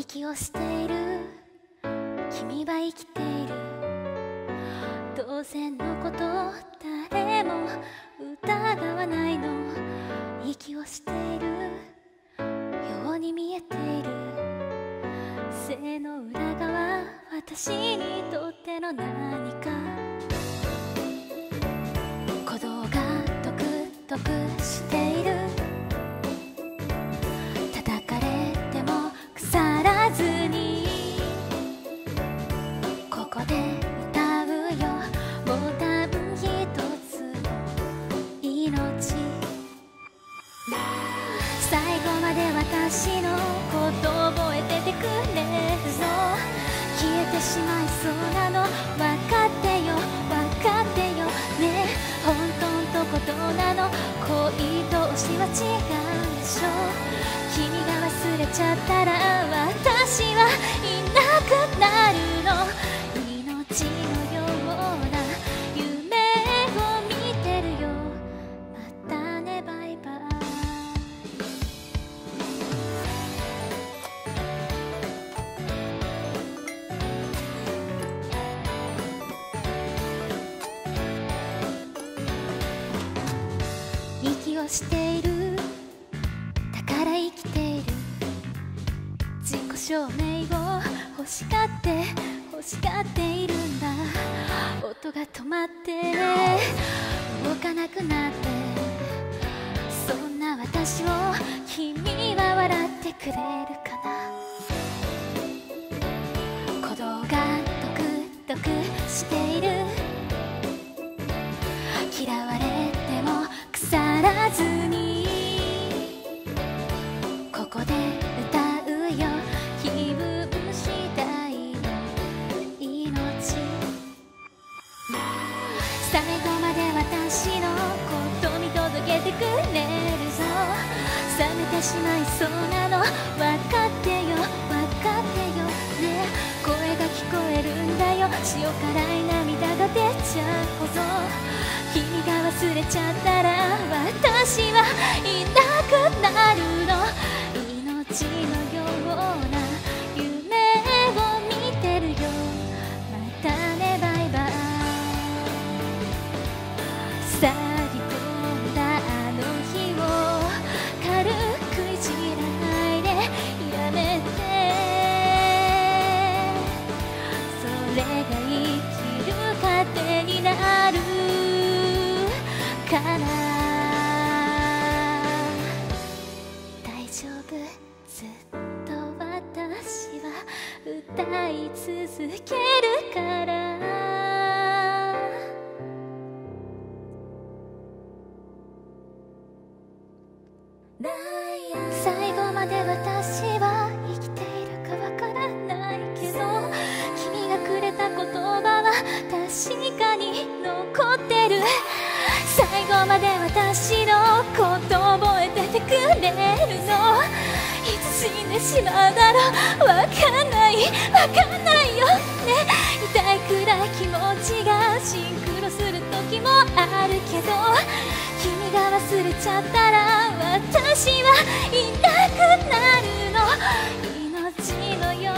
息をしている。君は生きている。当然のこと誰も疑わないの。息をしているように見えている。背の裏側私にとっての何か。鼓動がトクトクして命。最後まで私のこと覚えててくれるぞ。消えてしまいそうなの。分かってよ分かってよ。ねえ本当のことなの。恋と推しは違うでしょ。君が忘れちゃったらをしている。だから生きている。自己証明を欲しがって欲しがっているんだ。音が止まって動かなくなって。そんな私を君は笑ってくれる。最後まで私のこと見届けてくれるぞ。冷めてしまいそうなの。分かってよ。分かってよね。声が聞こえるんだよ。塩辛い涙が出ちゃうほど君が忘れちゃったら私はいなくなるの。命のから大丈夫ずっと私は歌い続けるから。最後まで私は私のこと覚えててくれるの？いつ死んでしまうだろうわかんないわかんないよね。痛いくらい気持ちがシンクロする時もあるけど君が忘れちゃったら私は痛くなるの。命のよう